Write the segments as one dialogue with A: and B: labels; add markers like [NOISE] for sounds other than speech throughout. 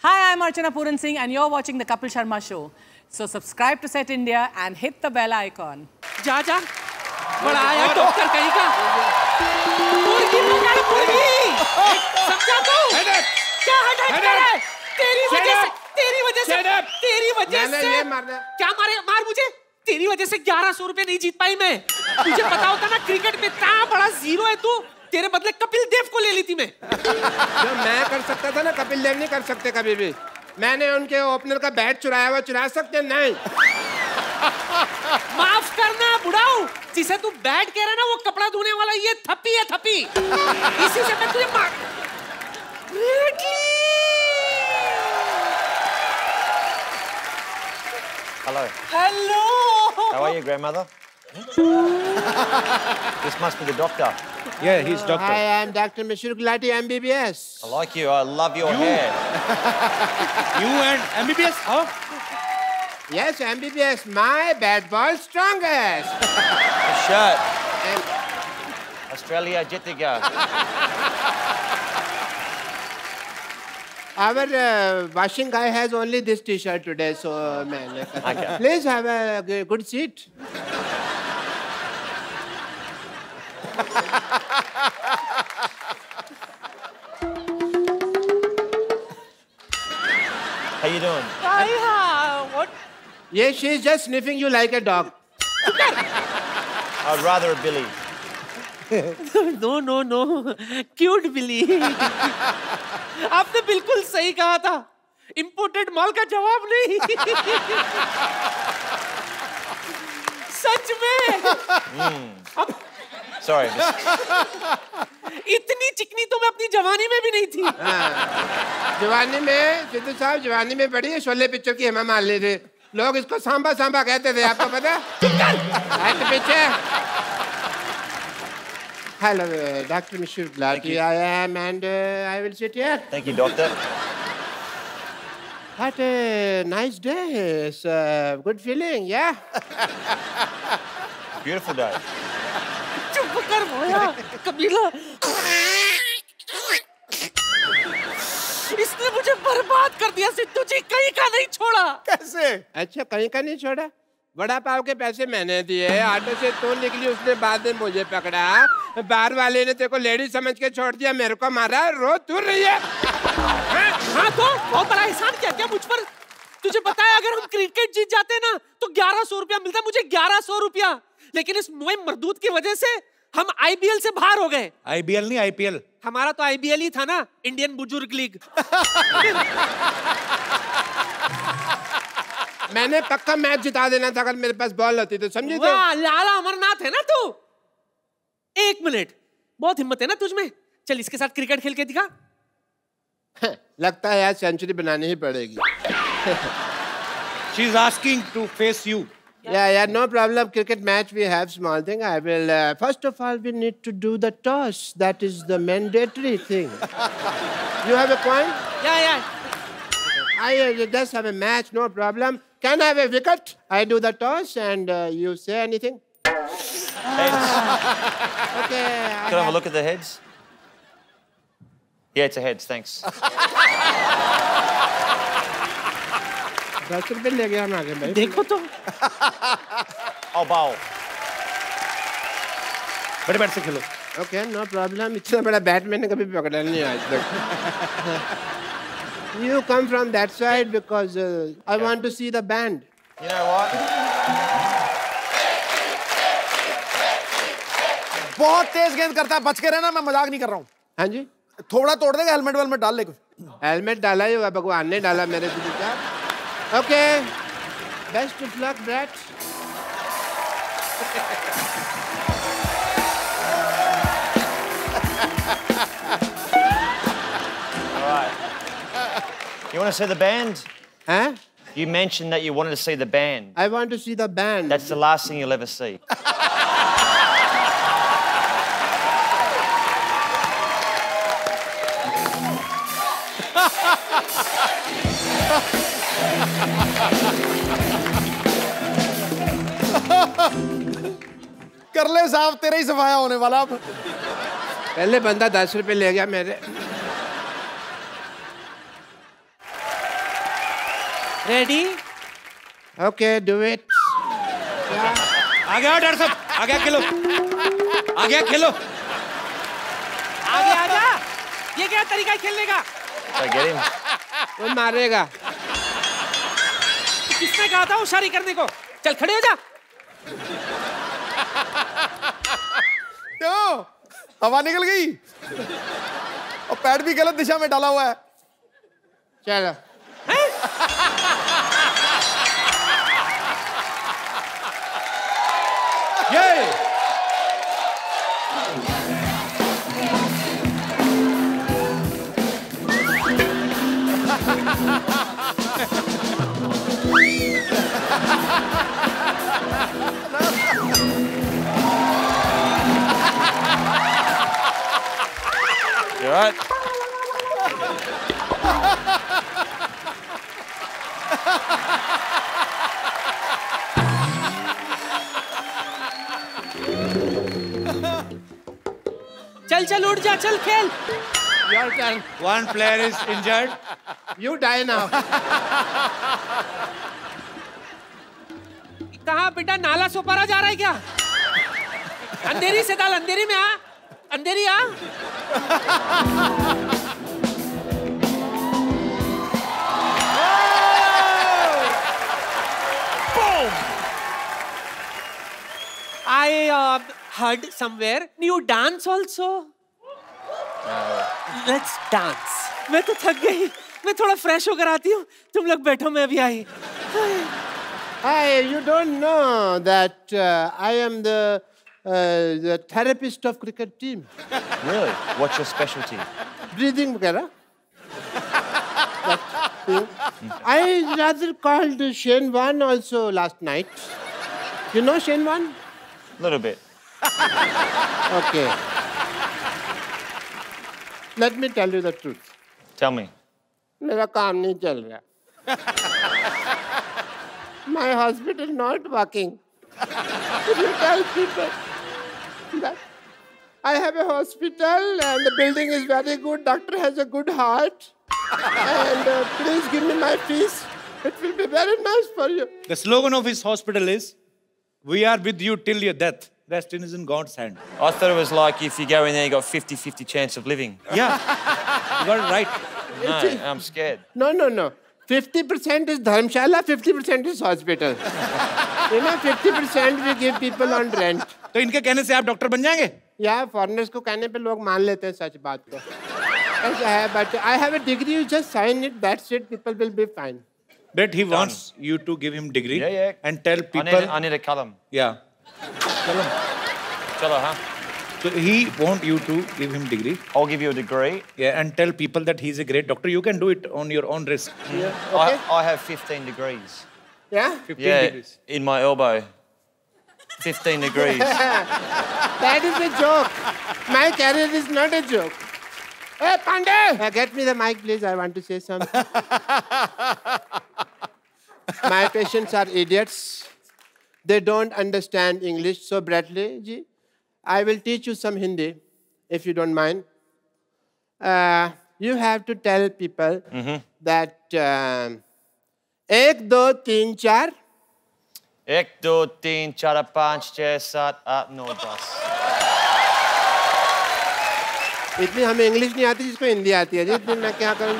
A: Hi, I'm Archana Puran Singh, and you're watching the Kapil Sharma Show. So subscribe to Set India and hit the bell icon.
B: जा जा। बड़ा आया doctor कहीं का मुर्गी मंगा मुर्गी समझा तू। क्या हटक कर है? तेरी वजह से तेरी वजह से तेरी वजह से क्या मारे? मार मुझे। तेरी वजह से ग्यारह सौ रुपए नहीं जीत पाई मैं। तुझे पता होता ना क्रिकेट में इतना बड़ा ज़ीरो है तू। तेरे बदले कपिल देव को ले ली थी मैं।
C: जो मैं कर सकता था ना कपिल देव नहीं कर सकते कभी भी। मैंने उनके ओपनर का बैट चुराया हुआ चुरा सकते नहीं।
B: माफ़ करना बुढ़ाऊ जिसे तू बैट कह रहा है ना वो कपड़ा धोने वाला ये थप्पी है थप्पी। इसी से मैं तुझे मार
D: Hello.
B: Hello
D: How are you, grandmother? this must be the doctor.
E: Yeah, he's doctor.
C: Hi, I am Dr. Mishra Gulati, MBBS.
D: I like you. I love your hair. [LAUGHS]
E: You and MBBS? Huh?
C: Yes, MBBS, my bad ball strongest.
D: The shirt.
C: And
D: Australia Jitiga. [LAUGHS]
C: our uh, washing guy has only this t-shirt today, so uh, man,
D: Okay.
C: please have a good seat.
D: How you doing?
B: Hi, what
C: Yes, she's just sniffing you like a dog.
D: I'd rather a Billy.
B: No no no cute Billy आपने बिल्कुल सही कहा था imported माल का जवाब नहीं सच में
D: Sorry.
B: इतनी चिकनी तो मैं अपनी जवानी में भी नहीं थी
C: जवानी में सिद्धू साहब जवानी में बड़ी है शोले पिक्चर की हेमा मालिनी थे लोग इसको सांबा सांबा कहते थे आपको पता है पीछे hello doctor Mishra Gulati I am and I will sit here
D: Thank you, doctor.
C: What a nice day. It's a good feeling, yeah?
D: Beautiful day.
B: कर भोया कबीला। इसने मुझे बर्बाद कर दिया सिद्धू जी। कहीं का नहीं छोड़ा।
E: कैसे?
C: अच्छा कहीं का नहीं छोड़ा? बड़ा पाव के पैसे मैंने दिए ऑटो से तो निकली उसने बाद में मुझे पकड़ा। बार वाले ने तेरे को लेडी समझ के छोड़ दिया मेरे को मारा रो तू रही है?
B: हाँ तो बहुत बड़ा एहसान किया क्या मुझ पर? तुझे पता है अगर हम क्रिकेट जीत जाते ना तो ग्यारह सौ रुपया मिलता मुझे ग्यारह सौ रुपया। लेकिन इस मोए मरदूत की वजह से हम आईबीएल से बाहर हो गए।
E: आईबीएल नहीं आईपीएल
B: हमारा तो आईबीएल ही था ना इंडियन बुज़ुर्ग लीग
C: मैंने पक्का मैच जिता देना था अगर मेरे पास बॉल होती तो समझी तो?
B: लाला अमरनाथ है ना तू? एक मिनट बहुत हिम्मत है ना तुझ में? चल इसके साथ क्रिकेट खेल के दिखा। [LAUGHS]
C: लगता है यार सेंचुरी बनानी ही पड़ेगी।
E: She is asking to face you
C: Yeah, yeah, no problem. Cricket match, we have small thing. I will. Uh, first of all, we need to do the toss. That is the mandatory thing. you have a coin?
B: Yeah, yeah.
C: I uh, just have a match, no problem. Can I have a wicket? I do the toss, and uh, you say anything?
D: Heads.
C: Okay.
D: Can I have a look at the heads? Yeah, it's a heads. Thanks. [LAUGHS]
C: दस रुपये ले गया आगे भाई।
B: देखो तो।
D: bowl.
E: बड़े bat से खेलो।
C: ओके नो प्रॉब्लम इतना बड़ा बैट मैंने कभी पकड़ा नहीं आज तक। You come from that side because I want to see the band
D: You know what?
F: बहुत तेज गेंद करता है बच के रहना मैं मज़ाक नहीं कर रहा हूँ।
C: हाँ जी।
F: थोड़ा तोड़ देगा हेलमेट वेलमेट डाल ले कुछ।
C: हेलमेट डाला ही होगा भगवान ने डाला मेरे से Okay. Best of luck, Brett.
D: All right. You want to see the band?
C: Huh?
D: You mentioned that you wanted to see the band.
C: I want to see the band.
D: That's the last thing you'll ever see.
F: कर ले साहब तेरा ही सफाया होने वाला। अब
C: पहले बंदा दस रुपए ले गया मेरे।
B: रेडी
C: ओके डू इट
E: आ गया डॉक्टर साहब आ गया खेलो। आ गया खेलो।
B: आगे आजा ये क्या तरीका है खेलने का.
C: वो मारेगा।
B: किसने कहा था होशियारी करने को? चल खड़े हो जा।
F: क्यों? हवा निकल गई। और पैड भी गलत दिशा में डाला हुआ है।
C: चलो।
E: ये।
D: You [LAUGHS] alright?
B: चल चल उठ जा चल खेल।
C: Your turn
E: one player is injured
C: you die now
B: कहा बेटा नाला सोपारा जा रहा है क्या? अंधेरी से डाल अंधेरी में आ अंधेरी आ I uh, heard somewhere you dance also. Let's dance. मैं तो थक गई मैं थोड़ा फ्रेश होकर आती हूँ तुम लोग बैठो मैं अभी आई
C: Hi, you don't know that uh, I am the, uh, the therapist of cricket team.
D: Really? What's your specialty?
C: Breathing वगैरह. That thing. I rather called Shane Wan also last night. You know Shane Wan?
D: A little bit.
C: Okay. Let me tell you the truth.
D: Tell me.
C: मेरा काम नहीं चल रहा My hospital not working. Could you tell people [LAUGHS] that I have a hospital and the building is very good. Doctor has a good heart. [LAUGHS] And uh, please give me my fees. It will be very nice for you.
E: The slogan of his hospital is We are with you till your death. Rest is in God's hand.
D: I thought it was like if you go in there, you got 50 50 chance of living.
E: Yeah. You got it right.
D: No, I'm scared.
C: No, no, no. 50% is Dharmshala, 50% is hospital. you know, 50% we give people on rent.
E: तो इनके कहने से आप doctor बन जाएँगे
C: या foreigners को कहने पे लोग मान लेते हैं सच बात को ऐसा है but I have a degree you just sign it that's it people will be fine
E: But he wants you to give him degree
D: Yeah, yeah.
E: and tell
D: I
E: people.
D: need, I need a column.
E: Yeah.
D: Chalo, huh?
E: So he want you to give him degree.
D: I'll give you a degree.
E: Yeah, and tell people that he's a great doctor. You can do it on your own risk. Yeah.
C: Okay.
D: I, I have 15 degrees.
C: Yeah?
E: 15
D: yeah,
E: degrees.
D: in my elbow. 15 degrees. [LAUGHS]
C: that is a joke. My career is not a joke. Hey, Pandey! [LAUGHS] Uh, get me the mic, please. I want to say something. my patients are idiots. They don't understand English. So, Bradley, ji, I will teach you some Hindi, if you don't mind. Uh, you have to tell people mm -hmm. that um, एक दो तीन चार
D: एक दो तीन चार पाँच छः सात आठ नौ दस
C: इतनी हमें इंग्लिश नहीं आती जिसको हिंदी आती है जी इतनी मैं क्या करूँ?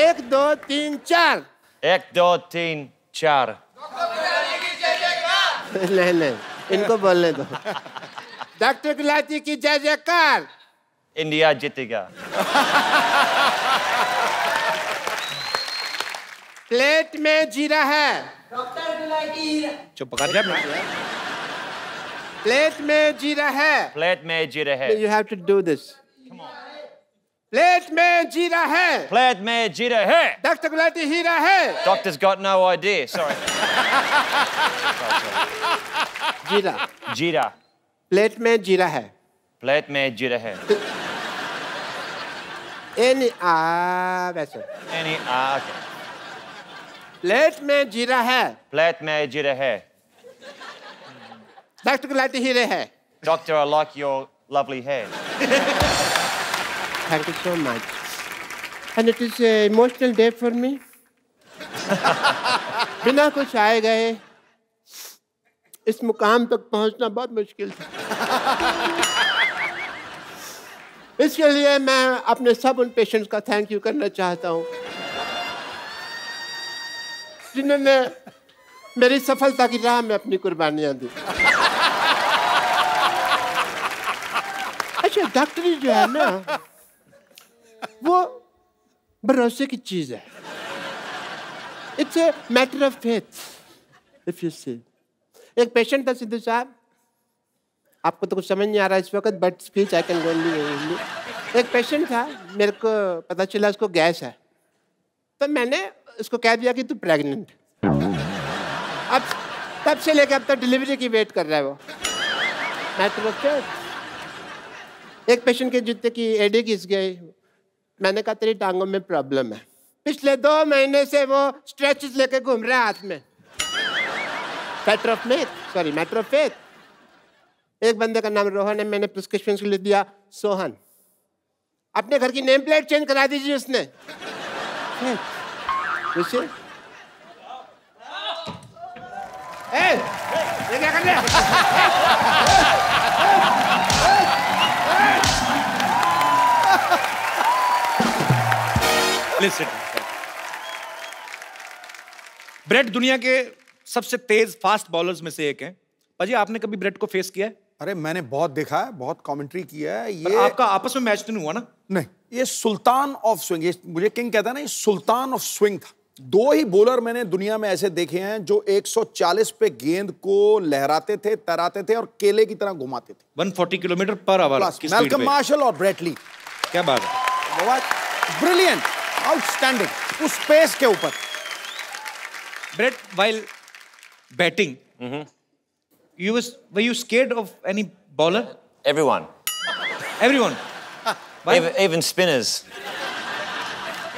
C: एक दो तीन चार
D: एक दो तीन चार
C: नहीं नहीं इनको बोलने दो डॉक्टर गुलाटी की जय जयकार
D: इंडिया जीतेगा
C: प्लेट में जीरा है डॉक्टर
E: चुप कर जा
C: प्लेट में जीरा है
D: प्लेट में जीरा है
C: you have to do this plate में जीरा है
D: प्लेट में जीरा है
C: डॉक्टर गुलाटी हीरा है
D: Doctor's got no idea. Sorry. [LAUGHS]
C: जीरा
D: Jira.
C: प्लेट में जीरा है।
D: प्लेट में जीरा है।
C: एनी आ वैसे
D: एनी आ
C: प्लेट में जीरा है।
D: प्लेट में जीरा है।
C: डॉक्टर लाते ही।
D: है डॉक्टर आई योर लवली है
C: thank you so much and it is a emotional day for me बिना कुछ आए गए। इस मुकाम तक पहुँचना बहुत मुश्किल था। इसके लिए मैं अपने सब उन पेशेंट्स का थैंक यू करना चाहता हूँ, जिन्होंने मेरी सफलता की राह में अपनी कुर्बानियाँ दी। अच्छा डॉक्टरी जो है ना, वो भरोसे की चीज़ है। It's a matter of faith if you see एक पेशेंट था सिद्धू साहब। आपको तो कुछ समझ नहीं आ रहा इस वक्त बट स्पीच आई कैन गोली एक पेशेंट था, मेरे को पता चला उसको गैस है। तो मैंने उसको कह दिया कि तू प्रेग्नेंट अब तब से लेकर अब तक डिलीवरी की वेट कर रहा है वो। मैं तो एक पेशेंट के जूते की एडी घिस गई। मैंने कहा, तेरी टांगों में प्रॉब्लम है। पिछले दो महीने से वो स्ट्रेचेस लेके घूम रहा है हाथ में। Matter of faith sorry matter of faith एक बंदे का नाम रोहन है, मैंने प्रिस्क्रिप्शन के लिए दिया सोहन। अपने घर की नेम प्लेट चेंज करा दीजिए उसने। ये क्या कर.
E: ब्रेड दुनिया के सबसे तेज फास्ट बॉलर्स में से एक हैं। पाजी आपने कभी ब्रेड को फेस किया है?
F: अरे मैंने बहुत देखा है बहुत कमेंट्री किया है। ये
E: आपका आपस में मैच तो नहीं हुआ ना?
F: नहीं ये सुल्तान ऑफ़ स्विंग ये मुझे किंग कहता है ना ये सुल्तान ऑफ़ स्विंग था। दो ही बॉलर मैंने दुनिया में ऐसे देखे हैं जो 140 पे गेंद को लहराते थे तैराते थे और केले की तरह घुमाते थे।
E: 140 kilometre per
F: hour Malcolm Marshall और ब्रेटली
E: क्या बात है।
F: ब्रिलियंट आउटस्टैंडिंग उस पेस के ऊपर।
E: Bread batting, mm-hmm. you was were you scared of any bowler?
D: Everyone.
E: Everyone.
D: even, even spinners.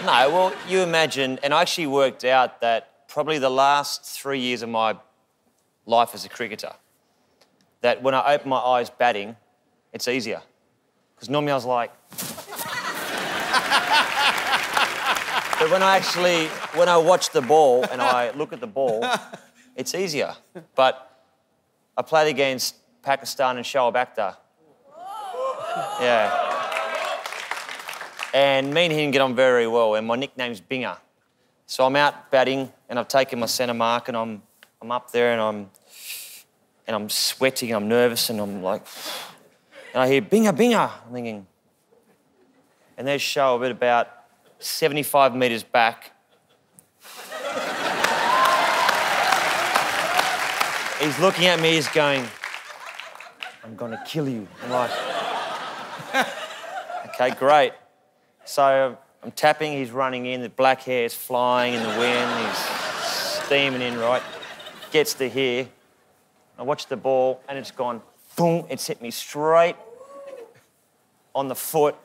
D: no, well, you imagine, and I actually worked out that probably the last three years of my life as a cricketer, that when I open my eyes batting, it's easier. Because normally I was like. [LAUGHS] but when I actually, when I watch the ball and I look at the ball, it's easier. But I played against Pakistan and Shoaib Akhtar. Yeah. And me and him get on very well, and my nickname's Binger. So I'm out batting, and I've taken my centre mark, and I'm, I'm up there, and I'm, and I'm sweating, and I'm nervous, and I'm like, [SIGHS] and I hear Binger, Binger. I'm thinking, and there's Shoaib at about 75 metres back. He's looking at me, he's going, I'm gonna kill you. I'm like, [LAUGHS] okay, great. So um, I'm tapping, he's running in, the black hair is flying in the wind, he's steaming in, right? Gets to here. I watch the ball and it's gone, boom, it's hit me straight on the foot.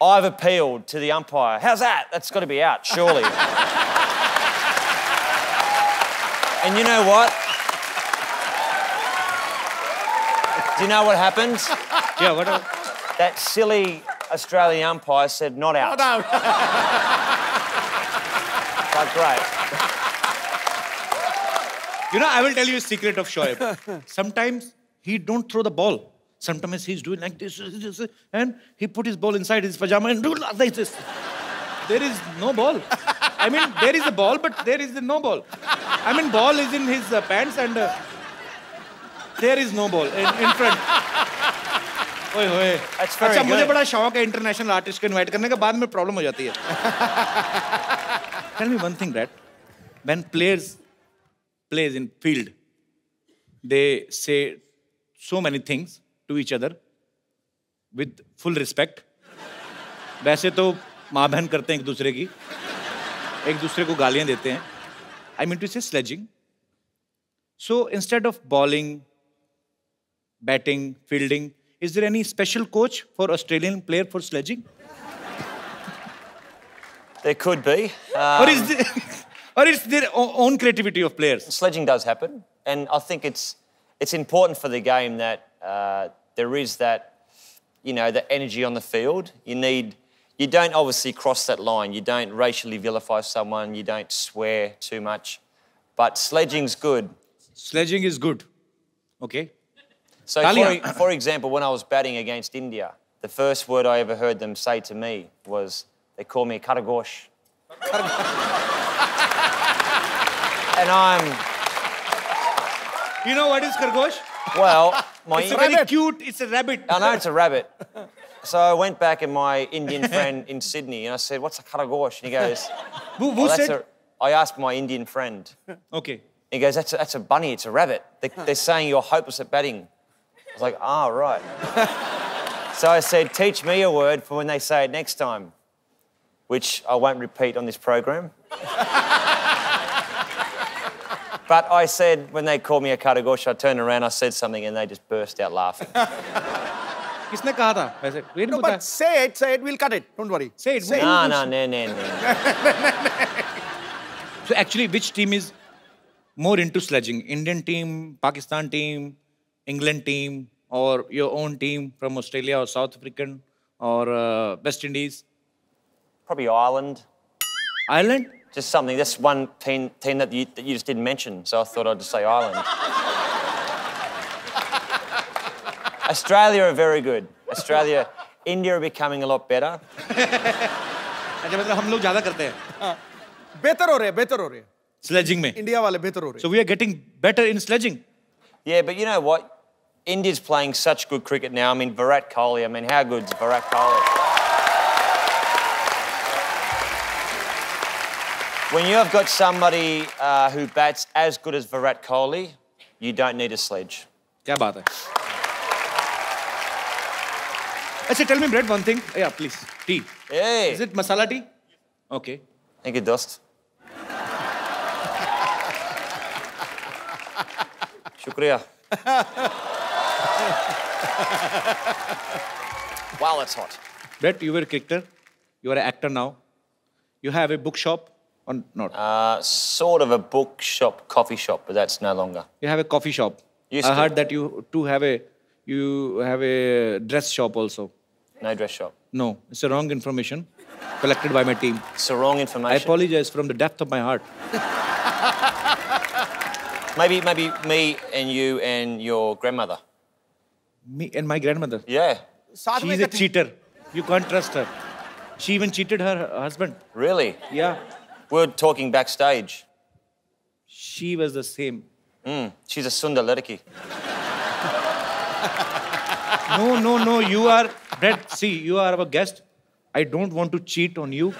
D: I've appealed to the umpire. How's that? That's got to be out, surely. And you know what? Do you know what happened?
E: yeah what a-
D: That silly Australian umpire said not out. Oh, not out. [LAUGHS] like, great.
E: You know, I will tell you a secret of Shoaib. Sometimes he don't throw the ball. Sometimes he's doing like this, this, this, and he put his ball inside his pajama and do like this. There is no ball. I mean, there is a ball, but there is no ball. I mean, ball is in his uh, pants and uh, there is no ball in, in front. ओए
D: very
E: अच्छा मुझे. बड़ा शौक है international artist को invite करने का बाद में प्रॉब्लम हो जाती है tell me one thing that when players plays in field, they say so many things to each other with full respect. वैसे तो माँ बहन करते हैं एक दूसरे की एक दूसरे को गालियां देते हैं I mean to say sledging so instead of bowling batting fielding is there any special coach for Australian player for sledging
D: There could be.
E: और
D: Um,
E: इज [LAUGHS] और it's their own creativity of players
D: sledging does happen, and I think it's it's important for the game that uh, there is that you know the energy on the field. You need you don't obviously cross that line. You don't racially vilify someone. You don't swear too much. But sledging's good.
E: Sledging is good. Okay.
D: So, for, for example, when I was batting against India, the first word I ever heard them say to me was, they call me Karagosh. [LAUGHS] and I'm,
E: You know what is Khargosh?
D: well, my
E: It's a very cute, it's a rabbit.
D: I know it's a rabbit. [LAUGHS] So I went back and my Indian [LAUGHS] friend in Sydney and I said, What's a karagosh? And he goes,
E: Who, who
D: "Oh,
E: said?
D: a, I asked my Indian friend.
E: Okay.
D: He goes, That's a, that's a bunny, it's a rabbit. They, they're saying you're hopeless at batting. I was like, Ah, right. [LAUGHS] so I said, Teach me a word for when they say it next time, which I won't repeat on this program. [LAUGHS] But I said, when they called me a karagosh, I turned around, I said something, and they just burst out laughing.
E: किसने कहा था वैसे ये नहीं
F: No,
E: पता
F: but say it, say it, we'll cut it. Don't worry.
E: Say it.
D: No, no, no, no, no.
E: So actually, which team is more into sledging? Indian team, Pakistan team, England team, or your own team from Australia or South African or uh, West Indies?
D: Probably Ireland.
E: Ireland?
D: Just something. That's one team, team that, you, that you just didn't mention, so I thought I'd just say Ireland. Australia are very good. Australia, India are becoming a lot better.
E: अच्छा मतलब हम लोग ज्यादा करते हैं
F: बेहतर हो रहे हैं बेहतर हो रहे हैं
E: sledging में.
F: इंडिया वाले बेहतर हो रहे
E: So we are getting better in sledging.
D: Yeah, but you know what? India's playing such good cricket now. I mean, Virat Kohli. I mean, how good's Virat Kohli? When you have got somebody uh, who bats as good as Virat Kohli, you don't need a sledge.
E: क्या बात है? Actually, tell me, Brett, one thing. Yeah, please. Tea.
D: Hey.
E: Is it masala tea? Okay.
D: Thank you, dost. Shukriya. wow, that's hot.
E: Brett, you were a character. You are an actor now. You have a bookshop or not?
D: Uh, sort of a bookshop, coffee shop, but that's no longer.
E: You have a coffee shop.
D: Used
E: I
D: to.
E: heard that you too have a you have a dress shop also.
D: No dress shop.
E: No, it's the wrong information collected by my team.
D: It's the wrong information.
E: I apologize from the depth of my heart. [LAUGHS]
D: maybe, maybe me and you and your grandmother.
E: Me and my grandmother.
D: Yeah.
E: She's a cheater. You can't trust her. She even cheated her husband.
D: Really?
E: Yeah.
D: We're talking backstage.
E: She was the same.
D: Mm, she's a Sundalariki.
E: No, no, no. You are Brett. See, you are our guest. I don't want to cheat on you.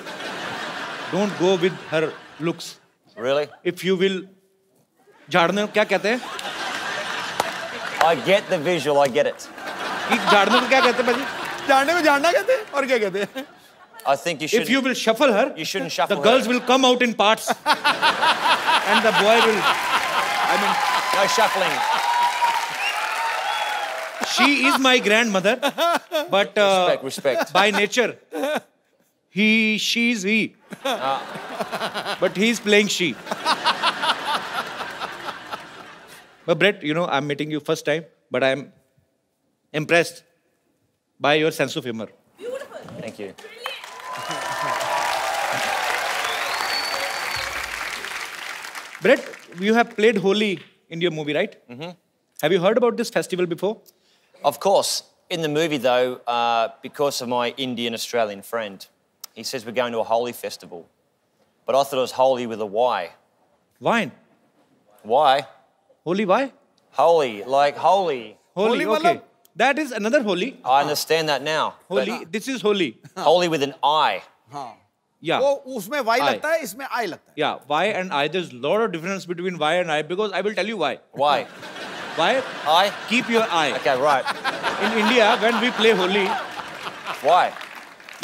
E: Don't go with her looks.
D: Really?
E: If you will झाड़ने को क्या कहते हैं
D: I get the visual. I get it.
E: कि झाड़ने को क्या कहते हैं भाजी
F: जानने में जानना कहते हैं और क्या कहते हैं
D: I think you should.
E: If you will shuffle her,
D: You shouldn't
E: the
D: shuffle
E: girls
D: her.
E: will come out in parts. and the boy will. I mean,
D: No shuffling.
E: she is my grandmother, but uh,
D: Respect, respect.
E: by nature, he, she's he. But he's playing she. but Brett, you know, I'm meeting you first time, but I'm impressed by your sense of humor. Beautiful.
D: Thank you.
E: Brett, you have played Holi in your movie, right? Mm-hmm. Have you heard about this festival before?
D: Of course. In the movie, though, uh, because of my Indian Australian friend, he says we're going to a holy festival. But I thought it was holy with a Y.
E: Wine.
D: Why?
E: Holi, why?
D: Holy, like holy.
E: Holy,
F: Holi
E: okay.
F: matlab?
E: That is another Holi.
D: I understand that now. but
E: Holy, this is Holi. [LAUGHS]
D: holy with an I.
F: हाँ
E: Yeah.
F: वो उसमें Y
E: I.
F: लगता है इसमें आई लगता है
E: Yeah, Y and I. There's a lot of difference between Y and I because I will tell you why.
D: Why? [LAUGHS]
E: Why?
D: I?
E: Keep your eye.
D: Okay, right.
E: In India, when we play Holi,
D: Why?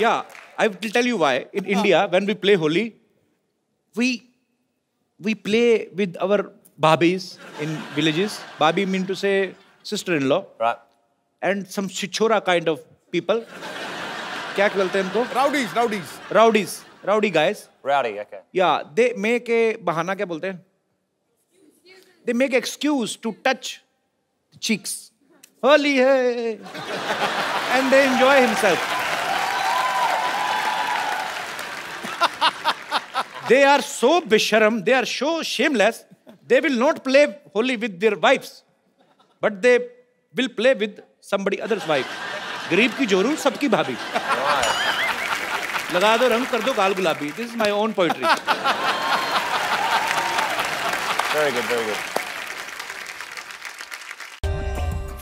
E: yeah, I will tell you why. In India, when we play Holi, we we play with our babis in villages. Babi mean to say sister-in-law
D: Right.
E: and some chichora kind of people. क्या बोलते हैं इनको?
F: Rowdies rowdies
E: Rowdies, rowdy guys.
D: Rowdy, okay.
E: Yeah, they make a bahana क्या बोलते हैं? They make excuse to touch the cheeks. Holi hai. and they enjoy himself. they are so bisharam, they are so shameless, they will not play holy with their wives, but they will play with somebody other's wife. गरीब की जोरू सबकी भाभी लगा दो रंग कर दो गाल गुलाबी this is my own poetry
D: Very good, very good.